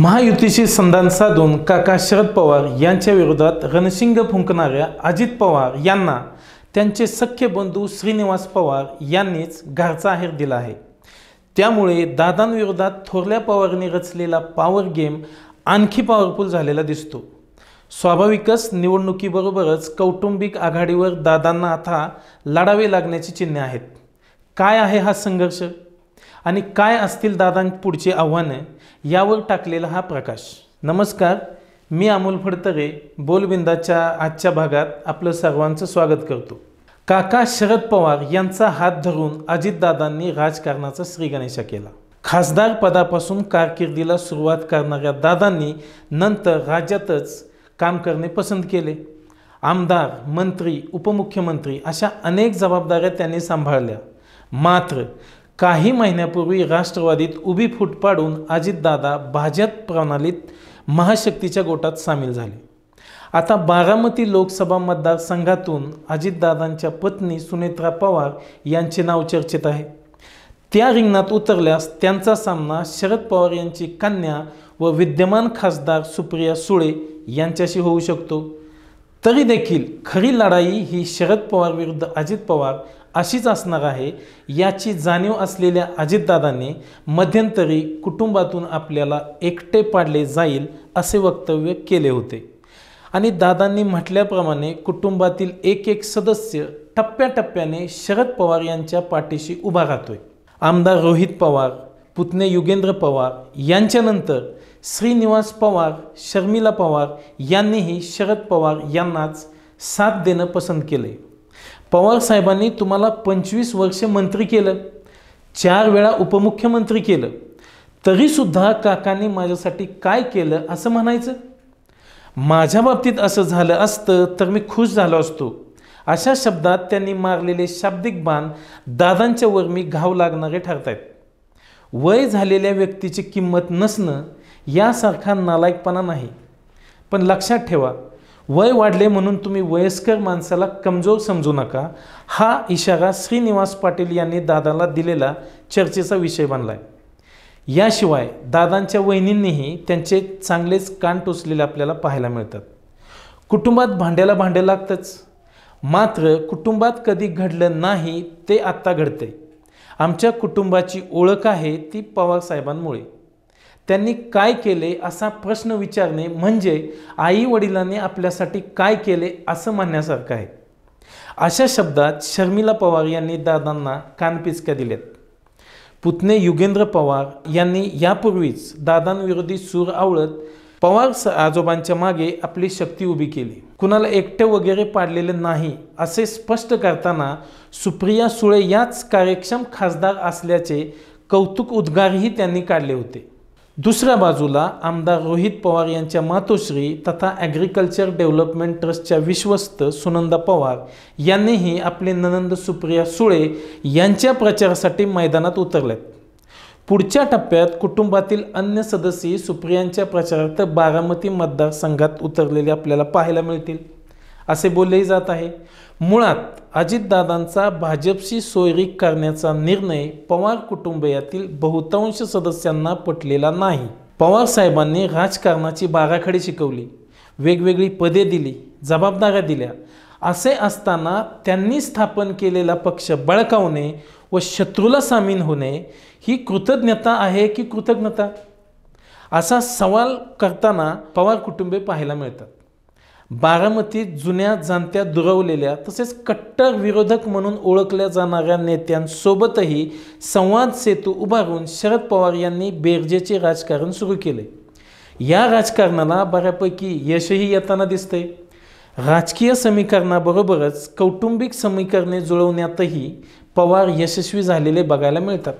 महायुतीशी संधान साधून काका शरद पवार यांच्या विरोधात रणशिंग फुंकणाऱ्या अजित पवार यांना त्यांचे सख्य बंधू श्रीनिवास पवार यांनीच घरचा आहेर दिला आहे. त्यामुळे दादांविरोधात थोरल्या पवारने रचलेला पॉवर गेम आणखी पॉवरफुल झालेला दिसतो. स्वाभाविकच निवडणुकीबरोबरच कौटुंबिक आघाडीवर दादांना आता लढावे लागण्याची चिन्हे आहेत. काय आहे हा संघर्ष? आणि काय असतील दादां पुढची आव्हानं? यावर टाकलेला हा प्रकाश. नमस्कार मी अमोल फडतरे बोलबिंदाच्या आजच्या भागात आपलं सर्वांचं स्वागत करतो. काका शरद पवार यांचा हात धरून अजितदादांनी राजकारणाचा श्रीगणेशा केला. खासदार पदापासून कारकिर्दीला सुरुवात करणाऱ्या दादांनी नंतर राज्यातच काम करणे पसंत केले. आमदार मंत्री उपमुख्यमंत्री अशा अनेक जबाबदाऱ्या त्यांनी सांभाळल्या. मात्र काही महिन्यापूर्वी राष्ट्रवादीत उभी फूट पाडून अजितदादा भाजप प्रणालीत महाशक्तीच्या गोटात सामील झाले. आता बारामती लोकसभा मतदारसंघातून अजितदादांच्या पत्नी सुनेत्रा पवार यांचे नाव चर्चेत आहे. त्या रिंगणात उतरल्यास त्यांचा सामना शरद पवार यांची कन्या व विद्यमान खासदार सुप्रिया सुळे यांच्याशी होऊ शकतो. तरी देखील खरी लढाई ही शरद पवार विरुद्ध अजित पवार अशीच असणार आहे याची जाणीव असलेल्या अजितदादांनी मध्यंतरी कुटुंबातून आपल्याला एकटे पाडले जाईल असे वक्तव्य केले होते. आणि दादांनी म्हटल्याप्रमाणे कुटुंबातील एक एक सदस्य टप्प्याटप्प्याने शरद पवार यांच्या पाठीशी उभा राहतोय. आमदार रोहित पवार पुतणे युगेंद्र पवार यांच्यानंतर श्रीनिवास पवार शर्मिला पवार यांनीही शरद पवार यांनाच साथ देणं पसंत केले पवार साहेबांनी तुम्हाला पंचवीस वर्ष मंत्री केलं चार वेळा उपमुख्यमंत्री केलं तरीसुद्धा काकांनी माझ्यासाठी काय केलं असं म्हणायचं? माझ्या बाबतीत असं झालं असतं तर मी खुश झालो असतो. अशा शब्दात त्यांनी मारलेले शाब्दिक बाण दादांच्या वर मी घाव लागणारे ठरतायत. वय झालेल्या व्यक्तीची किंमत नसणं यासारखा नालायकपणा नाही. पण लक्षात ठेवा वय वाढले म्हणून तुम्ही वयस्कर माणसाला कमजोर समजू नका. हा इशारा श्रीनिवास पाटील यांनी दादाला दिलेला चर्चेचा विषय बनला आहे याशिवाय दादांच्या वहिनींनीही त्यांचे चांगलेच कान टोचलेले आपल्याला पाहायला मिळतात. कुटुंबात भांड्याला भांडं लागतंच. मात्र कुटुंबात कधी घडलं नाही ते आत्ता घडते आमच्या कुटुंबाची ओळख आहे ती पवार साहेबांमुळे. त्यांनी काय केले असा प्रश्न विचारणे म्हणजे आई वडिलांनी आपल्यासाठी काय केले असं म्हणण्यासारखं आहे. अशा शब्दात शर्मिला पवार यांनी दादांना कानपिचक्या दिल्यात पुतणे युगेंद्र पवार यांनी यापूर्वीच दादांविरोधी सूर आवळत पवार स आजोबांच्या मागे आपली शक्ती उभी केली. कुणाला एकटे वगैरे पाडलेले नाही असे स्पष्ट करताना सुप्रिया सुळे याच कार्यक्षम खासदार असल्याचे कौतुक उद्गारही त्यांनी काढले होते. दुसऱ्या बाजूला आमदार रोहित पवार यांच्या मातोश्री तथा ॲग्रिकल्चर डेव्हलपमेंट ट्रस्टच्या विश्वस्त सुनंदा पवार यांनीही आपले ननंद सुप्रिया सुळे यांच्या प्रचारासाठी मैदानात उतरलेत. पुढच्या टप्प्यात कुटुंबातील अन्य सदस्य सुप्रियांच्या प्रचारार्थ बारामती मतदारसंघात उतरलेले आपल्याला पाहायला मिळतील. असे बोललेही जात आहे. मुळात अजितदादांचा भाजपशी सोयरीक करण्याचा निर्णय पवार कुटुंबियातील बहुतांश सदस्यांना पटलेला नाही. पवार साहेबांनी राजकारणाची बाराखडी शिकवली वेगवेगळी पदे दिली जबाबदाऱ्या दिल्या. असे असताना त्यांनी स्थापन केलेला पक्ष बळकावणे व शत्रूला सामील होणे ही कृतज्ञता आहे की कृतज्ञता? असा सवाल करताना पवार कुटुंबे पाहायला मिळतात. बारामतीत जुन्या जाणत्या दुरवलेल्या तसेच कट्टर विरोधक म्हणून ओळखल्या जाणाऱ्या नेत्यांसोबतही संवाद सेतू उभारून शरद पवार यांनी बेरजेचे राजकारण सुरू केले. या राजकारणाला बऱ्यापैकी यशही येताना दिसते राजकीय समीकरणाबरोबरच कौटुंबिक समीकरणे जुळवण्यातही पवार यशस्वी झालेले बघायला मिळतात.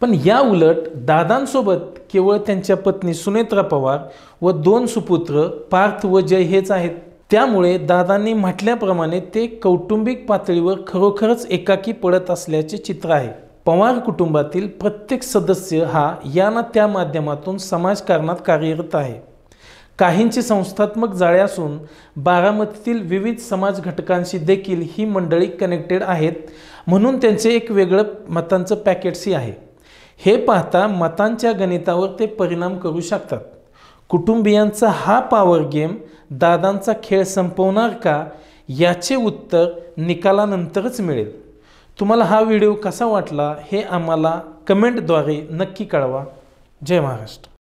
पण या उलट दादांसोबत केवळ त्यांच्या पत्नी सुनेत्रा पवार व दोन सुपुत्र पार्थ व जय हेच आहेत. त्यामुळे दादांनी म्हटल्याप्रमाणे ते कौटुंबिक पातळीवर खरोखरच एकाकी पडत असल्याचे चित्र आहे. पवार कुटुंबातील प्रत्येक सदस्य हा या ना त्या माध्यमातून समाजकारणात कार्यरत आहे. काहींची संस्थात्मक जाळे असून बारामतीतील विविध समाज घटकांशी देखील ही मंडळी कनेक्टेड आहेत म्हणून त्यांचे एक वेगळं मतांचं पॅकेट्सही आहे. हे पाहता मतांच्या गणितावर ते परिणाम करू शकतात. कुटुंबियांचा हा पॉवर गेम दादांचा खेळ संपवणार का? याचे उत्तर निकालानंतरच मिळेल. तुम्हाला हा व्हिडिओ कसा वाटला हे आम्हाला कमेंटद्वारे नक्की कळवा. जय महाराष्ट्र.